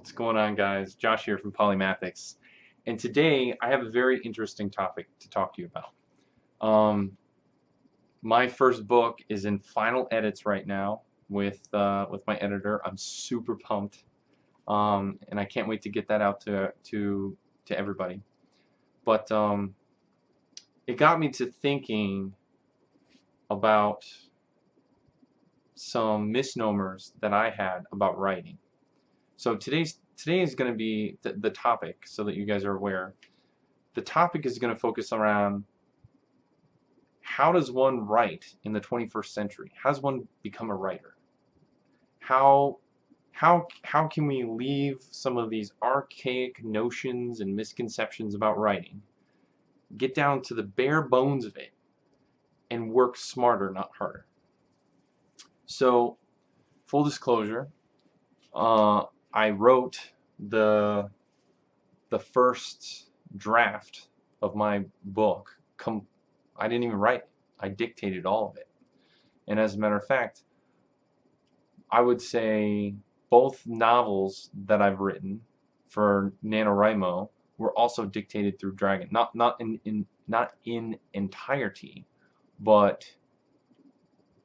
What's going on guys? Josh here from Polymathics and today I have a very interesting topic to talk to you about. Um, my first book is in final edits right now with uh, with my editor. I'm super pumped um, and I can't wait to get that out to to to everybody. But um, it got me to thinking about some misnomers that I had about writing. So today's today is going to be the, the topic, so that you guys are aware. The topic is going to focus around how does one write in the 21st century? How does one become a writer? How how how can we leave some of these archaic notions and misconceptions about writing, get down to the bare bones of it, and work smarter, not harder? So, full disclosure, uh, I wrote the the first draft of my book. Com I didn't even write. I dictated all of it. And as a matter of fact, I would say both novels that I've written for NaNoWriMo were also dictated through Dragon. Not not in, in not in entirety, but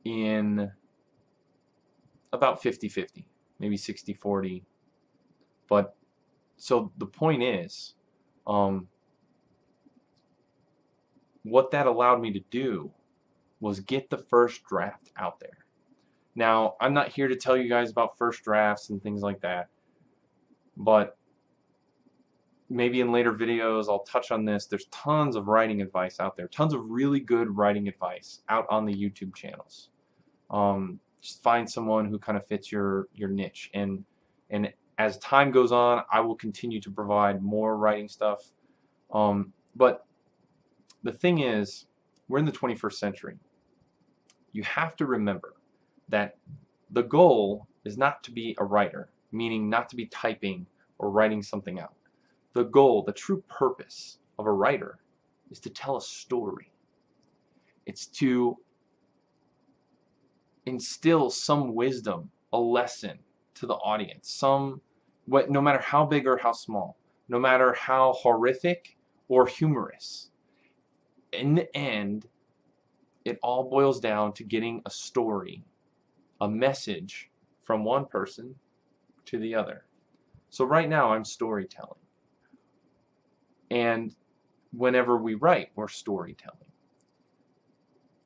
in about 50-50, maybe 60-40 but so the point is, um, what that allowed me to do was get the first draft out there. Now, I'm not here to tell you guys about first drafts and things like that, but maybe in later videos I'll touch on this. There's tons of writing advice out there, tons of really good writing advice out on the YouTube channels. Um, just find someone who kind of fits your your niche and and as time goes on, I will continue to provide more writing stuff. Um, but the thing is, we're in the 21st century. You have to remember that the goal is not to be a writer, meaning not to be typing or writing something out. The goal, the true purpose of a writer is to tell a story. It's to instill some wisdom, a lesson to the audience, some what, no matter how big or how small, no matter how horrific or humorous. In the end, it all boils down to getting a story, a message from one person to the other. So right now I'm storytelling. And whenever we write, we're storytelling.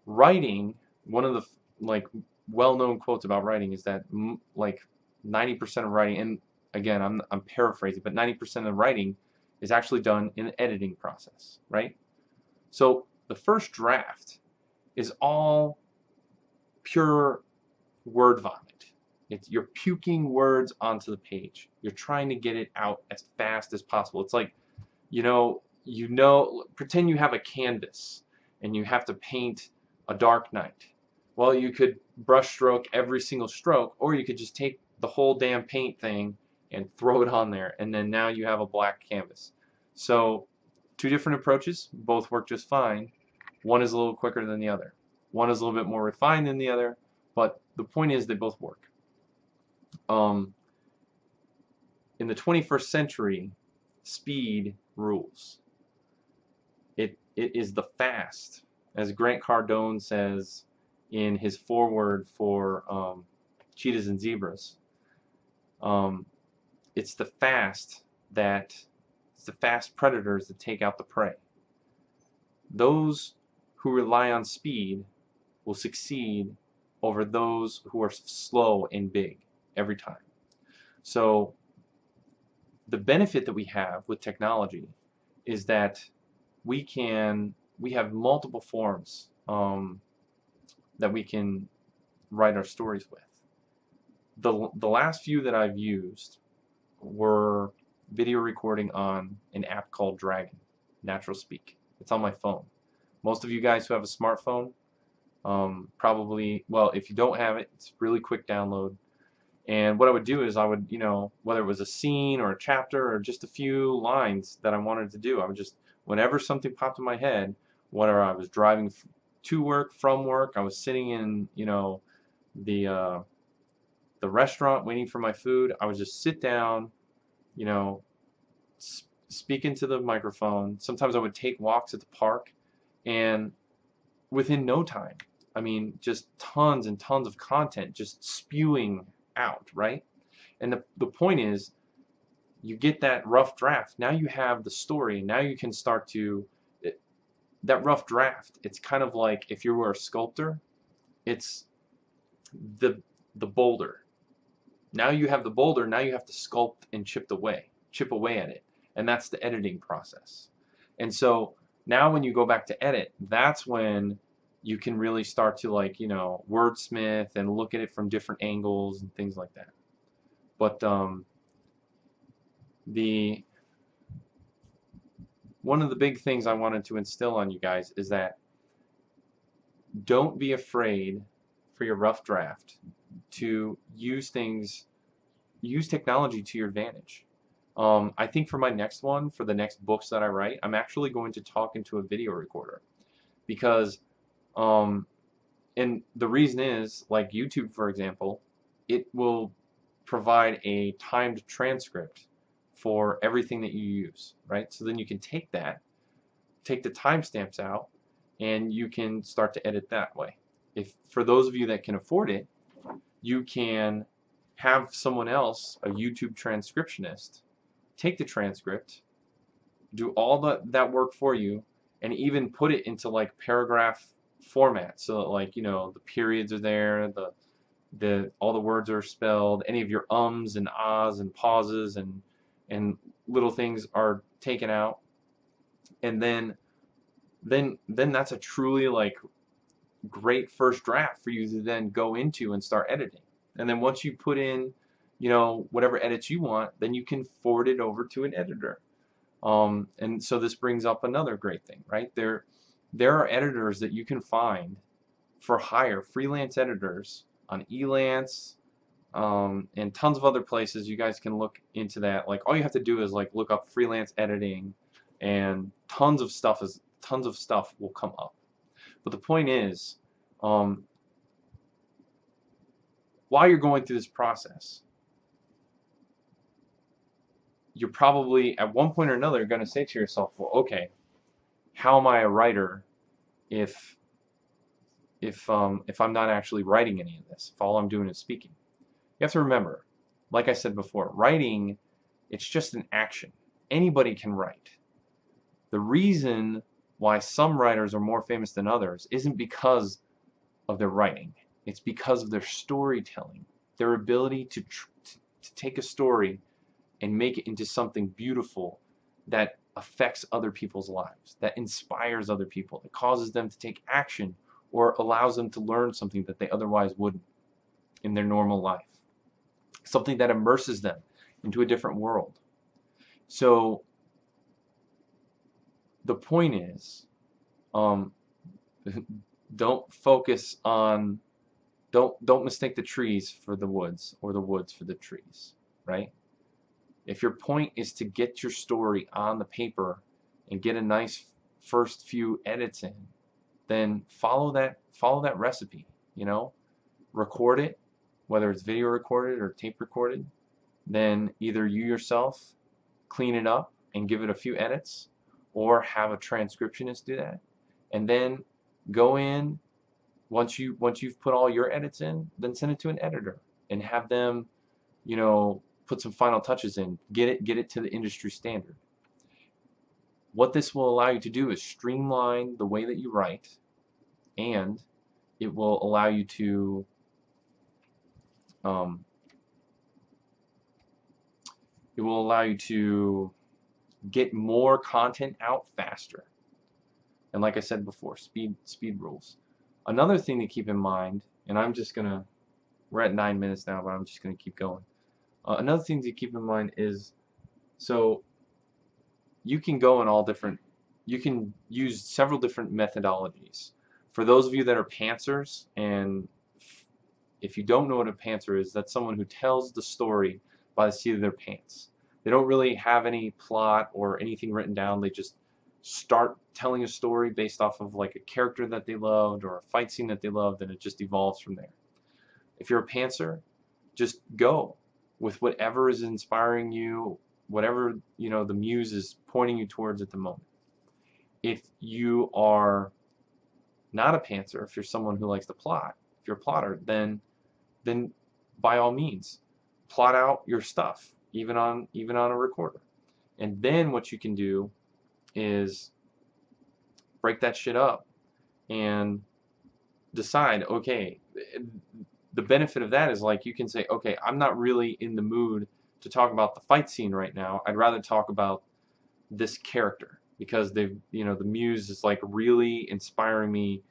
Writing, one of the like well-known quotes about writing is that like 90% of writing, and again, I'm, I'm paraphrasing, but 90% of the writing is actually done in the editing process, right? So the first draft is all pure word vomit. It's, you're puking words onto the page. You're trying to get it out as fast as possible. It's like, you know, you know, pretend you have a canvas and you have to paint a dark night. Well, you could brush stroke every single stroke, or you could just take the whole damn paint thing and throw it on there. And then now you have a black canvas. So two different approaches. Both work just fine. One is a little quicker than the other. One is a little bit more refined than the other but the point is they both work. Um, in the 21st century speed rules. It it is the fast as Grant Cardone says in his foreword for um, Cheetahs and Zebras um, it's the fast that it's the fast predators that take out the prey. Those who rely on speed will succeed over those who are slow and big every time. So the benefit that we have with technology is that we can we have multiple forms um, that we can write our stories with. The, the last few that I've used were video recording on an app called Dragon, Natural Speak. It's on my phone. Most of you guys who have a smartphone, um, probably, well, if you don't have it, it's really quick download. And what I would do is I would, you know, whether it was a scene or a chapter or just a few lines that I wanted to do, I would just, whenever something popped in my head, whether I was driving to work, from work, I was sitting in, you know, the uh, the restaurant waiting for my food, I would just sit down you know, speak into the microphone. Sometimes I would take walks at the park, and within no time, I mean, just tons and tons of content just spewing out, right? And the, the point is, you get that rough draft. Now you have the story. Now you can start to that rough draft. It's kind of like if you were a sculptor, it's the the boulder. Now you have the boulder. Now you have to sculpt and chip away, chip away at it, and that's the editing process. And so now when you go back to edit, that's when you can really start to like you know wordsmith and look at it from different angles and things like that. But um, the one of the big things I wanted to instill on you guys is that don't be afraid for your rough draft to use things use technology to your advantage um, I think for my next one for the next books that I write I'm actually going to talk into a video recorder because um, and the reason is like YouTube for example it will provide a timed transcript for everything that you use, right? So then you can take that, take the timestamps out, and you can start to edit that way. If for those of you that can afford it, you can have someone else, a YouTube transcriptionist, take the transcript, do all the, that work for you, and even put it into like paragraph format. So like, you know, the periods are there, the the all the words are spelled, any of your ums and ahs and pauses and and little things are taken out and then then then that's a truly like great first draft for you to then go into and start editing. And then once you put in you know whatever edits you want then you can forward it over to an editor. Um, and so this brings up another great thing right? There there are editors that you can find for hire freelance editors on Elance um, and tons of other places. You guys can look into that. Like all you have to do is like look up freelance editing and tons of stuff is tons of stuff will come up but the point is um, while you're going through this process you're probably at one point or another going to say to yourself well okay how am I a writer if if um, if I'm not actually writing any of this if all I'm doing is speaking you have to remember, like I said before, writing, it's just an action. Anybody can write. The reason why some writers are more famous than others isn't because of their writing. It's because of their storytelling, their ability to, to take a story and make it into something beautiful that affects other people's lives, that inspires other people, that causes them to take action or allows them to learn something that they otherwise wouldn't in their normal life something that immerses them into a different world. So the point is, um, don't focus on, don't don't mistake the trees for the woods or the woods for the trees, right? If your point is to get your story on the paper and get a nice first few edits in, then follow that follow that recipe. You know, record it, whether it's video recorded or tape recorded, then either you yourself clean it up and give it a few edits or have a transcriptionist do that. And then go in once you once you've put all your edits in then send it to an editor and have them you know put some final touches in. Get it get it to the industry standard. What this will allow you to do is streamline the way that you write and it will allow you to um, it will allow you to get more content out faster. And like I said before, speed speed rules. Another thing to keep in mind, and I'm just gonna we're at nine minutes now, but I'm just gonna keep going. Uh, another thing to keep in mind is so you can go in all different you can use several different methodologies. For those of you that are pantsers and if you don't know what a pantser is, that's someone who tells the story by the seat of their pants. They don't really have any plot or anything written down. They just start telling a story based off of like a character that they loved or a fight scene that they loved and it just evolves from there. If you're a pantser, just go with whatever is inspiring you whatever you know the muse is pointing you towards at the moment. If you are not a pantser, if you're someone who likes to plot, if you're a plotter, then then by all means plot out your stuff even on even on a recorder. And then what you can do is break that shit up and decide, okay, the benefit of that is like you can say, okay, I'm not really in the mood to talk about the fight scene right now. I'd rather talk about this character because they've, you know, the muse is like really inspiring me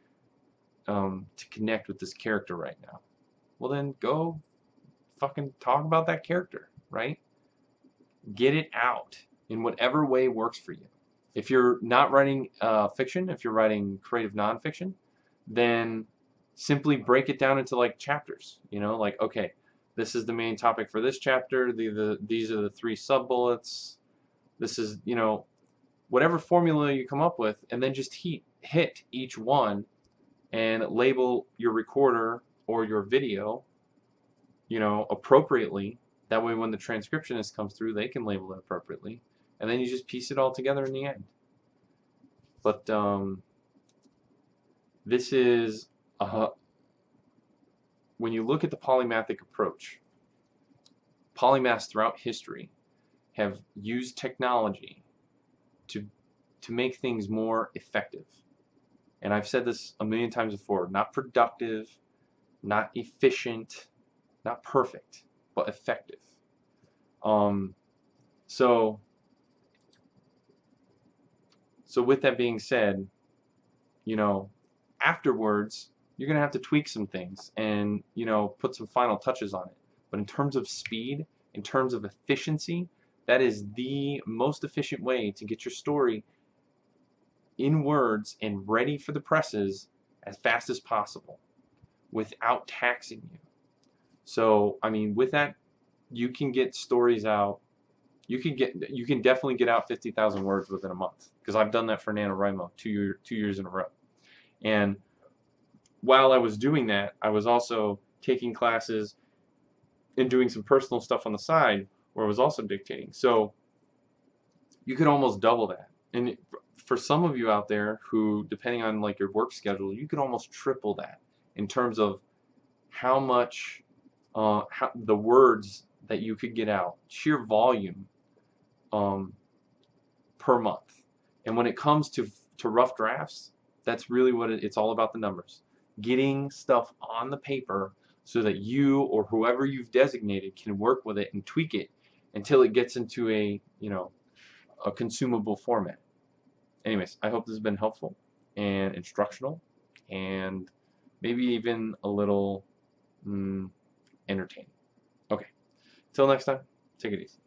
um, to connect with this character right now. Well, then go fucking talk about that character, right? Get it out in whatever way works for you. If you're not writing uh, fiction, if you're writing creative nonfiction, then simply break it down into like chapters. You know, like okay, this is the main topic for this chapter. The, the these are the three sub bullets. This is you know, whatever formula you come up with, and then just hit hit each one, and label your recorder or your video, you know, appropriately. That way, when the transcriptionist comes through, they can label it appropriately and then you just piece it all together in the end. But um, this is a, when you look at the polymathic approach, polymaths throughout history have used technology to to make things more effective. And I've said this a million times before, not productive, not efficient, not perfect, but effective. Um, so so with that being said, you know, afterwards, you're going to have to tweak some things and, you know, put some final touches on it. But in terms of speed, in terms of efficiency, that is the most efficient way to get your story in words and ready for the presses as fast as possible without taxing you. So, I mean, with that, you can get stories out you can get you can definitely get out 50,000 words within a month because I've done that for NaNoWriMo two year, two years in a row. And while I was doing that, I was also taking classes and doing some personal stuff on the side where I was also dictating. So you could almost double that. And for some of you out there who, depending on like your work schedule, you could almost triple that in terms of how much uh, how, the words that you could get out, sheer volume um, per month. And when it comes to to rough drafts, that's really what it, it's all about the numbers. Getting stuff on the paper so that you or whoever you've designated can work with it and tweak it until it gets into a, you know, a consumable format. Anyways, I hope this has been helpful and instructional and maybe even a little mm, entertaining. Okay, till next time, take it easy.